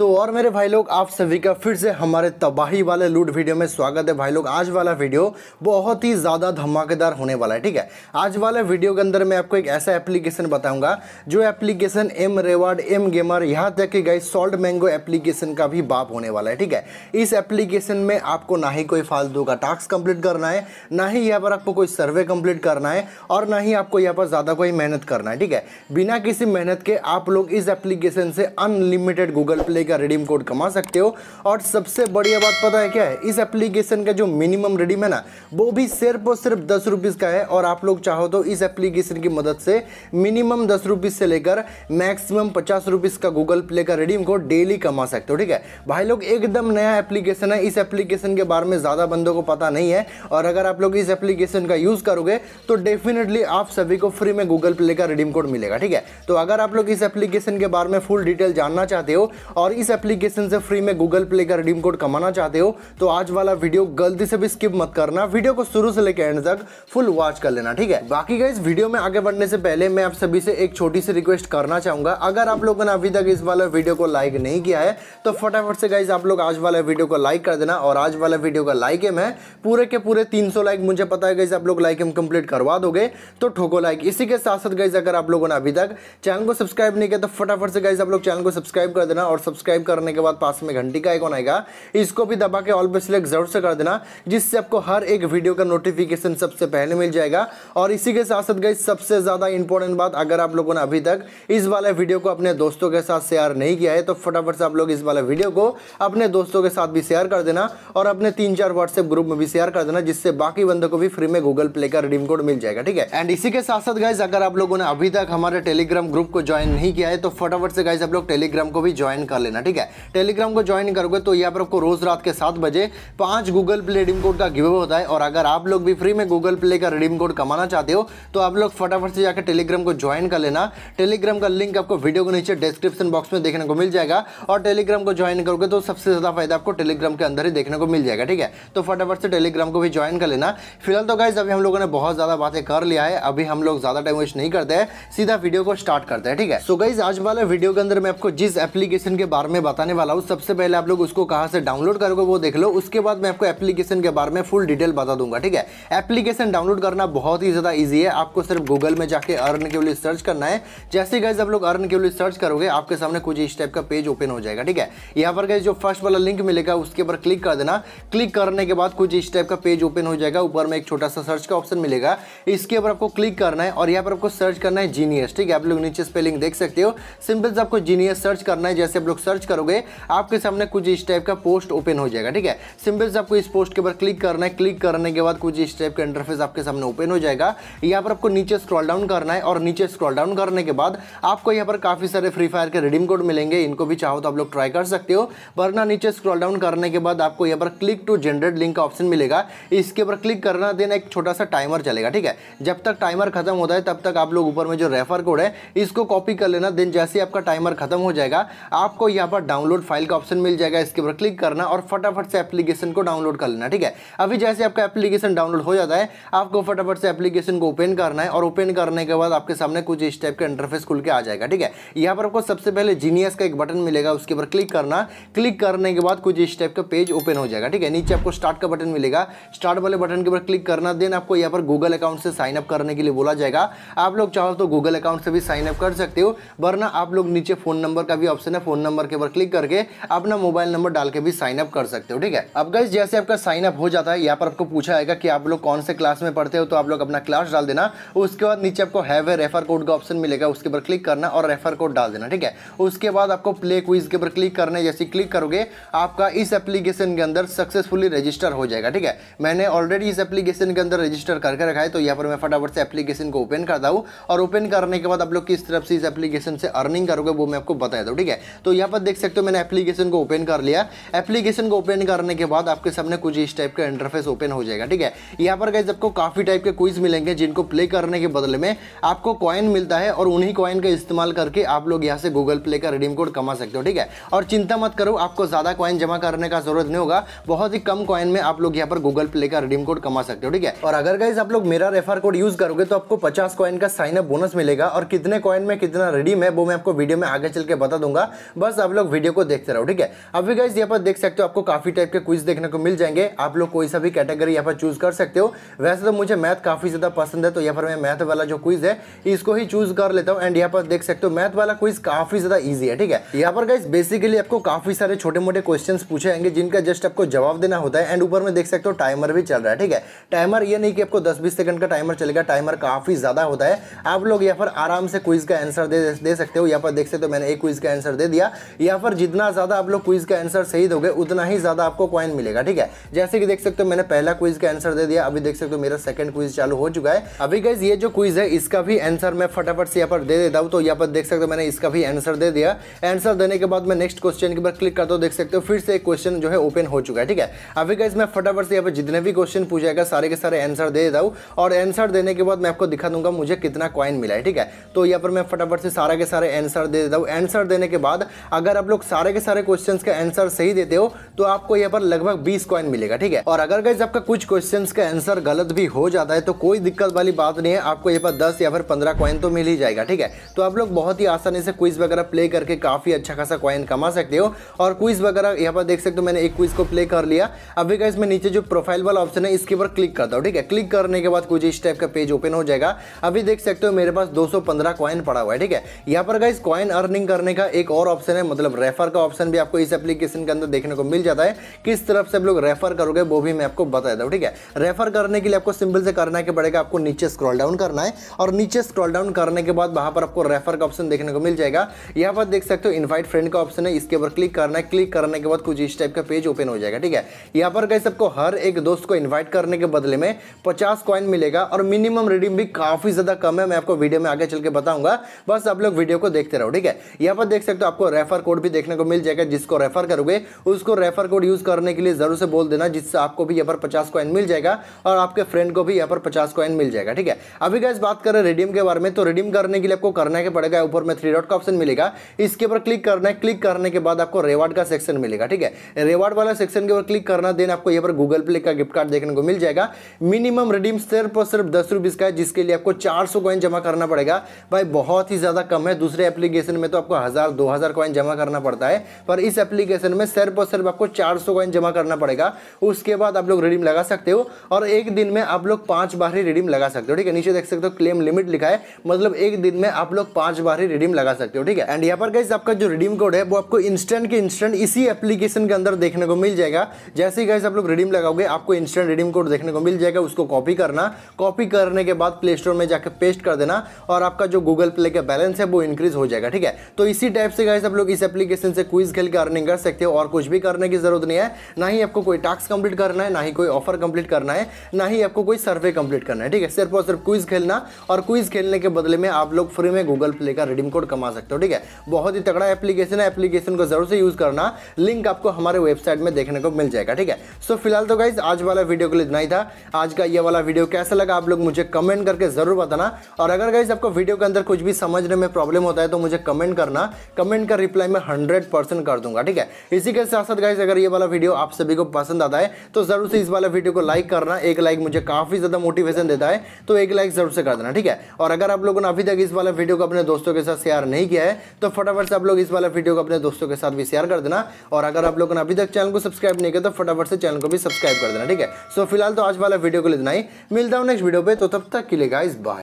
तो और मेरे भाई लोग, आप सभी का फिर से हमारे तबाही वाले लूट वीडियो में स्वागत है। भाई लोग, आज वाला वीडियो बहुत ही ज़्यादा धमाकेदार होने वाला है, ठीक है? आज वाले वीडियो के अंदर मैं आपको एक ऐसा एप्लीकेशन बताऊँगा, जो application M reward M gamer यहाँ तक कि गई सॉल्ट मैंगो एप्लीकेशन का भी बाप होने वाला है, ठीक है? इस एप्लीकेशन में आपको ना ही कोई फालतू का टास्क कंप्लीट करना है, ना ही यहाँ पर आपको कोई सर्वे कंप्लीट करना है, और ना ही आपको यहाँ पर ज़्यादा कोई मेहनत करना है, ठीक है? बिना किसी मेहनत के आप लोग इस एप्लीकेशन से अनलिमिटेड गूगल प्ले का रिडीम कोड कमा सकते हो। और सबसे बढ़िया बात पता है क्या है? इस एप्लीकेशन का जो मिनिमम रिडीम है ना, वो भी सिर्फ़ और सिर्फ़ दस रुपीज़ का है। और आप लोग चाहो तो इस एप्लीकेशन की मदद से मिनिमम दस रुपीज़ से लेकर मैक्सिमम पचास रुपीज़ का गूगल प्ले का रिडीम कोड डेली कमा सकते हो, ठीक है? भाई लोग, एकदम नया एप्लीकेशन है। इस एप्लीकेशन के बारे में ज़्यादा बंदों को पता नहीं है। और अगर आप लोग इस एप्लीकेशन का यूज़ करोगे तो डेफिनेटली आप सभी को फ्री में गूगल प्ले का रिडीम कोड मिलेगा, ठीक है? तो अगर आप लोग इस एप्लीकेशन के बारे में फुल डिटेल जानना चाहते हो, और इस एप्लीकेशन से फ्री में गूगल प्ले का रिडीम कोड कमाना चाहते हो तो आज वाला वीडियो गलती से भी स्किप मत करना। वीडियो को शुरू से लेकर एंड तक फुल वॉच कर लेना, ठीक है? बाकी का वीडियो में आगे बढ़ने से पहले मैं आप सभी से एक छोटी सी रिक्वेस्ट करना चाहूँगा। अगर आप लोगों ने अभी तक इस वाले वीडियो को लाइक नहीं किया है तो फटाफट से गाइज़ आप लोग आज वाले वीडियो को लाइक कर देना। और आज वाला वीडियो का लाइक एम है पूरे के पूरे 300 लाइक मुझे पता है गाइज़ आप लोग लाइक एम कंप्लीट करवा दोगे तो ठोको लाइक इसी के साथ साथ गाइज़ अगर आप लोगों ने अभी तक चैनल को सब्सक्राइब नहीं किया तो फटाफट से गाइज़ आप लोग चैनल को सब्सक्राइब कर देना और सब्सक्राइब करने के बाद पास में घंटी का आइकॉन आएगा। इसको भी दबा के ऑल पे सिलेक्ट ज़रूर से कर देना, जिससे आपको हर एक वीडियो का नोटिफिकेशन सबसे पहले मिल जाएगा। और इसी के साथ साथ गई सबसे ज़्यादा इंपॉर्टेंट बात, अगर आप लोगों ने अभी तक इस वाले वीडियो को अपने दोस्तों के साथ शेयर नहीं किया है तो फटाफट से आप लोग इस वाले वीडियो को अपने दोस्तों के साथ भी शेयर कर देना और अपने तीन चार व्हाट्सएप ग्रुप में भी शेयर कर देना, जिससे बाकी बंदों को भी फ्री में गूगल प्ले का रिडीम कोड मिल जाएगा, ठीक है? एंड इसी के साथ साथ गाइज़ अगर आप लोगों ने अभी तक हमारे टेलीग्राम ग्रुप को ज्वाइन नहीं किया है तो फटाफट से गाइज़ आप लोग टेलीग्राम को भी ज्वाइन कर लेना, ठीक है? टेलीग्राम को ज्वाइन करोगे तो यहाँ पर आपको रोज रात के सात बजे पाँच गूगल प्ले रिडीम कोड का गिव होता है और अगर आप लोग भी फ्री में गूगल प्ले का रिडीम कोड कमाना चाहते हो तो आप लोग फटाफट से जाकर टेलीग्राम को ज्वाइन कर लेना। टेलीग्राम का लिंक आपको वीडियो के नीचे डिस्क्रिप्शन बॉक्स में देखने को मिल जाएगा और टेलीग्राम को ज्वाइन करोगे तो सबसे ज़्यादा फ़ायदा आपको टेलीग्राम के अंदर ही देखने को मिल जाएगा, ठीक है? तो फटाफट से टेलीग्राम को भी ज्वाइन कर लेना। फ़िलहाल तो गाइज़ अभी हम लोगों ने बहुत ज़्यादा बातें कर लिया है, अभी हम लोग ज़्यादा टाइम वेस्ट नहीं करते हैं, सीधा वीडियो को स्टार्ट करते हैं, ठीक है? सो गाइज़ आज वाले वीडियो के अंदर मैं आपको जिस एप्लीकेशन के बारे में बताने वाला हूँ। सबसे पहले आप लोग उसको कहाँ से डाउनलोड करोगे वो देख लो। उसके बाद मैं आपको एप्लीकेशन के बारे में फुल डिटेल बता दूँगा, ठीक है? एप्लीकेशन डाउनलोड करना बहुत ही ज़्यादा ईजी है। आपको सिर्फ़ गूगल में जाके अर्न के लिए सर्च करना है। जैसे गैस आप लोग अर्न के लिए सर्च करोगे, आपके सामने कुछ इस टाइप का पेज ओपन हो जाएगा, ठीक है? यहाँ पर गैस जो फ़र्स्ट वाला लिंक मिलेगा, उसके ऊपर क्लिक कर देना। क्लिक करने के बाद कुछ इस टाइप का पेज ओपन हो जाएगा। ऊपर में एक छोटा सा सर्च का ऑप्शन मिलेगा। इसके ऊपर आपको क्लिक करना है और यहाँ पर आपको सर्च करना है जीनियस ठीक है? आप लोग नीचे स्पेलिंग देख सकते हो। सिंपल से आपको जीनियस सर्च करना है। जैसे आप लोग सर्च करोगे, आपके सामने कुछ इस टाइप का पोस्ट ओपन हो जाएगा, ठीक है? सिंपल से आपको इस पोस्ट के ऊपर क्लिक करना है क्लिक करने के बाद कुछ इस टाइप का इंटरफेस आपके सामने ओपन हो जाएगा। यहाँ पर आपको नीचे स्क्रॉल डाउन करना है और नीचे स्क्रॉल डाउन करने के बाद आपको यहाँ पर काफ़ी सारे फ्री फायर के रिडीम कोड मिलेंगे, इनको भी चाहो तो आप लोग ट्राई कर सकते हो। वरना नीचे स्क्रॉल डाउन करने के बाद आपको यहाँ पर क्लिक टू जनरेट लिंक का ऑप्शन मिलेगा। इसके ऊपर क्लिक करना, देन एक छोटा सा टाइमर चलेगा, ठीक है? जब तक टाइमर खत्म होता है, तब तक आप लोग ऊपर में जो रेफर कोड है, इसको कॉपी कर लेना, देन जैसे आपका टाइमर खत्म हो जाएगा, आपको यहाँ पर डाउनलोड फ़ाइल का ऑप्शन मिल जाएगा, इसके ऊपर क्लिक करना और फटाफट से एप्लीकेशन को डाउनलोड कर लेना, ठीक है? अभी जैसे आपका एप्लीकेशन डाउनलोड हो जाता है, आपको फटाफट से एप्लीकेशन को ओपन करना है और ओपन करने के बाद आपके सामने कुछ इस टाइप का इंटरफेस खुल के आ जाएगा, ठीक है? यहाँ पर आपको सबसे पहले जीनियस का एक बटन मिलेगा, उसके ऊपर क्लिक करना। क्लिक करने के बाद कुछ इस टाइप का पेज ओपन हो जाएगा, ठीक है? नीचे आपको स्टार्ट का बटन मिलेगा। स्टार्ट वाले बटन के ऊपर क्लिक करना देन आपको यहाँ पर गूगल अकाउंट से साइन अप करने के लिए बोला जाएगा। आप लोग चाहो तो गूगल अकाउंट से भी साइन अप कर सकते हो, वरना आप लोग नीचे फ़ोन नंबर का भी ऑप्शन है फ़ोन नंबर के ऊपर क्लिक करके अपना मोबाइल नंबर डाल के भी साइन अप कर सकते हो, ठीक है? अब गाइज़ जैसे आपका साइन अप हो जाता है, यहाँ पर आपको पूछा आएगा कि आप लोग कौन से क्लास में पढ़ते हो तो आप लोग अपना क्लास डाल देना। उसके बाद नीचे आपको हैव ए रेफर कोड का ऑप्शन मिलेगा, उसके ऊपर क्लिक करना और रेफर कोड डाल देना, ठीक है? उसके बाद आपको प्ले क्विज के ऊपर क्लिक करना जैसे क्लिक करोगे, आपका इस एप्लीकेशन के अंदर सक्सेसफुली रजिस्टर हो जाएगा, ठीक है? मैंने ऑलरेडी इस एप्लीकेशन के अंदर रजिस्टर करके रखा है तो यहाँ पर मैं फटाफट से एप्लीकेशन को ओपन करता हूँ और ओपन करने के बाद आप लोग किस तरफ़ से इस एप्लीकेशन से अर्निंग करोगे, वो मैं आपको बता दूँ ठीक है? तो यहाँ पर देख सकते हो, मैंने एप्लीकेशन को ओपन कर लिया। एप्लीकेशन को ओपन करने के बाद आपके सामने कुछ इस टाइप का इंटरफेस ओपन हो जाएगा, ठीक है? यहाँ पर गैस आपको काफ़ी टाइप के क्विज मिलेंगे जिनको प्ले करने के बदले में आपको कॉइन मिलता है और उन्हीं कॉइन का इस्तेमाल करके आप लोग यहाँ से गूगल प्ले का रिडीम कोड कमा सकते हो, ठीक है? और चिंता मत करो, आपको ज़्यादा कॉइन जमा करने का ज़रूरत नहीं होगा। बहुत ही कम कॉइन में आप लोग यहाँ पर गूगल प्ले का रिडीम कोड कमा सकते हो, ठीक है? और अगर गाइज़ आप लोग मेरा रेफर कोड यूज़ करोगे तो आपको पचास कॉइन का साइन अप बोनस मिलेगा। और कितने कॉइन में कितना रिडीम है, वो मैं आपको वीडियो में आगे चल के बता दूँगा। बस आप लोग वीडियो को देखते रहो, ठीक है? अभी गाइज़ यहाँ पर देख सकते हो, आपको काफ़ी टाइप के क्विज देखने को मिल जाएँगे। आप लोग कोई सा भी कैटेगरी यहाँ पर चूज़ कर सकते हो। वैसे तो मुझे मैथ काफ़ी ज़्यादा पसंद है तो यहाँ पर मैं मैथ वाला जो क्विज है, इसको ही चूज़ कर लेता हूँ। एंड यहाँ पर देख सकते हो मैथ वाला क्विज काफ़ी ज़्यादा ईजी है, ठीक है? यहाँ पर गाइज़ बेसिकली आपको काफ़ी सारे छोटे मोटे क्वेश्चन पूछे जाएँगे, जिनका जस्ट आपको जवाब देना होता है। एंड ऊपर में देख सकते हो टाइमर भी चल रहा है, ठीक है? टाइमर ये नहीं कि आपको दस बीस सेकंड का टाइमर चलेगा टाइमर काफ़ी ज़्यादा होता है। आप लोग यहाँ पर आराम से क्विज का आंसर दे दे सकते हो। यहाँ पर देख सकते हो, मैंने एक क्विज का आंसर दे दिया। यहाँ पर जितना ज़्यादा आप लोग क्विज का आंसर सही दोगे, उतना ही ज़्यादा आपको कॉइन मिलेगा, ठीक है? जैसे कि देख सकते हो, मैंने पहला क्विज का आंसर दे दिया, अभी देख सकते हो मेरा सेकंड क्विज चालू हो चुका है। अभी गाइज़ ये जो क्विज है, इसका भी आंसर मैं फटाफट से यहाँ पर दे देता हूँ तो यहाँ पर देख सकते हो मैंने इसका भी आंसर दे दिया। आंसर देने के बाद मैं नेक्स्ट क्वेश्चन के ऊपर क्लिक करता हूँ, देख सकते हो, फिर से एक क्वेश्चन जो है ओपन हो चुका है, ठीक है? अभी गाइज़ मैं फटाफट से यहाँ पर जितने भी क्वेश्चन पूछेगा सारे के सारे आंसर दे देता हूँ, और आंसर देने के बाद मैं आपको दिखा दूँगा मुझे कितना कॉइन मिला है, ठीक है? तो यहाँ पर मैं फटाफट से सारा के सारे आंसर दे देता हूँ। आंसर देने के बाद अगर आप लोग सारे के सारे क्वेश्चन का आंसर सही देते हो तो आपको यहाँ पर लगभग बीस कॉइन मिलेगा, ठीक है? और अगर गाइज़ आपका कुछ क्वेश्चन का आंसर गलत भी हो जाता है तो कोई दिक्कत वाली बात नहीं है, आपको यहाँ पर दस या फिर पंद्रह कॉइन तो मिल ही जाएगा, ठीक है? तो आप लोग बहुत ही आसानी से क्विज वगैरह प्ले करके काफ़ी अच्छा खासा कॉइन कमा सकते हो। और क्विज वगैरह यहाँ पर देख सकते हो, मैंने एक क्विज को प्ले कर लिया। अभी गाइज़ मैं नीचे जो प्रोफ़ाइल वाला ऑप्शन है, इसके ऊपर क्लिक करता हूँ, ठीक है? क्लिक करने के बाद कुछ इस टाइप का पेज ओपन हो जाएगा। अभी देख सकते हो, मेरे पास 215 कॉइन पड़ा हुआ है, ठीक है? यहाँ पर गाइज़ कॉइन अर्निंग करने का एक और ऑप्शन है मतलब रेफर का ऑप्शन भी आपको इस एप्लीकेशन के अंदर देखने को मिल जाता है। किस तरफ़ से आप लोग रेफर करोगे, वो भी मैं आपको बता देता हूँ ठीक है? रेफर करने के लिए आपको सिंपल से करना के पड़ेगा आपको नीचे स्क्रॉल डाउन करना है और नीचे स्क्रॉल डाउन करने के बाद वहाँ पर आपको रेफर का ऑप्शन देखने को मिल जाएगा। यहाँ पर देख सकते हो इन्वाइट फ्रेंड का ऑप्शन है, इसके ऊपर क्लिक करना है। क्लिक करने के बाद कुछ इस टाइप का पेज ओपन हो जाएगा, ठीक है? यहाँ पर कैसे आपको हर एक दोस्त को इन्वाइट करने के बदले में पचास कॉइन मिलेगा और मिनिमम रिडीम भी काफ़ी ज़्यादा कम है। मैं आपको वीडियो में आगे चल के बताऊँगा। बस आप लोग वीडियो को देखते रहो, ठीक है? यहाँ पर देख सकते हो आपको रेफर कोड भी देखने को मिल जाएगा, जिसको रेफर करोगे, उसको रेफर कोड यूज़ करने के लिए ज़रूर से बोल देना, जिससे आपको भी यहाँ पर पचास कॉइन मिल जाएगा और आपके फ्रेंड को भी यहाँ पर पचास कॉइन मिल जाएगा, ठीक है? अभी गैस बात करें रिडीम के बारे में तो रिडीम करने के लिए आपको करना के पड़ेगा? ऊपर में थ्री डॉट का ऑप्शन मिलेगा। इसके ऊपर क्लिक करना है। क्लिक करने के बाद आपको रेवार्ड का सेक्शन मिलेगा, ठीक है? रेवार्ड वाला सेक्शन के ऊपर क्लिक करना देन आपको यहाँ पर गूगल प्ले का गिफ्ट कार्ड देखने को मिल जाएगा। मिनिमम रिडीम सिर्फ़ और सिर्फ़ दस रुपीज़ का है, जिसके लिए आपको चार सौ कॉइन जमा करना पड़ेगा। भाई, बहुत ही ज़्यादा कम है। दूसरे एप्लीकेशन में तो आपको हज़ार, दो हज़ार कॉइन जमा करना पड़ता है। पर इस एप्लीकेशन में सिर्फ़ और सिर्फ़ आपको चार सौ कॉइन जमा करना पड़ेगा। उसके बाद आप लोग रिडीम लगा सकते हो और एक दिन में आप लोग पाँच बार ही रिडीम लगा सकते हो, ठीक है? नीचे देख सकते हो क्लेम लिमिट लिखा है। मतलब एक दिन में आप लोग पाँच बार ही रिडीम लगा सकते हो, ठीक है? एंड यहाँ पर गाइज़ आपका जो रिडीम कोड है, वो आपको इंस्टेंट के इंस्टेंट इसी एप्लीकेशन के अंदर देखने को मिल जाएगा। जैसे ही गाइज़ आप लोग रिडीम लगाओगे, आपको इंस्टेंट रिडीम कोड देखने को मिल जाएगा। उसको कॉपी करना। कॉपी करने के बाद प्ले स्टोर में जाकर पेस्ट कर देना और आपका जो गूगल प्ले का बैलेंस है, वो इंक्रीज हो जाएगा, ठीक है? तो इसी टाइप से गाइज़ आप लोग एप्लीकेशन से क्विज खेल के अर्निंग कर सकते हो और कुछ भी करने की ज़रूरत नहीं है। ना ही आपको कोई टास्क कंप्लीट करना है, ना ही कोई ऑफ़र कंप्लीट करना है, ना ही आपको कोई सर्वे कंप्लीट करना है, ठीक है? सिर्फ़ और सिर्फ़ क्विज खेलना और क्विज खेलने के बदले में आप लोग फ्री में गूगल प्ले का रिडीम कोड कमा सकते हो, ठीक है? बहुत ही तगड़ा एप्लीकेशन है। एप्लीकेशन को ज़रूर से यूज़ करना। लिंक आपको हमारे वेबसाइट में देखने को मिल जाएगा, ठीक है? सो फ़िलहाल तो गाइज़ आज वाला वीडियो के लिए इतना ही था। आज का ये वाला वीडियो कैसा लगा आप लोग मुझे कमेंट करके ज़रूर बताना। और अगर गाइज़ आपको वीडियो के अंदर कुछ भी समझने में प्रॉब्लम होता है तो मुझे कमेंट करना। कमेंट का रिप्लाई मैं हंड्रेड परसेंट कर दूँगा, ठीक है? इसी के साथ साथ गाइज़ अगर ये वाला वीडियो आप सभी को पसंद आता है तो ज़रूर से इस वाला वीडियो को लाइक करना। एक लाइक मुझे काफ़ी ज़्यादा मोटिवेशन देता है तो एक लाइक ज़रूर से कर देना, ठीक है? और अगर आप लोगों ने अभी तक इस वाला वीडियो को अपने दोस्तों के साथ शेयर नहीं किया है तो फटाफट से आप लोग इस वाला वीडियो को अपने दोस्तों के साथ भी शेयर कर देना। और अगर आप लोगों ने अभी तक चैनल को सब्सक्राइब नहीं किया तो फटाफट से चैनल को भी सब्सक्राइब कर देना, ठीक है? सो फ़िलहाल तो आज वाला वीडियो को इतना ही। मिलता हूँ नेक्स्ट वीडियो पे तो तब तक के लिए गाइस बाय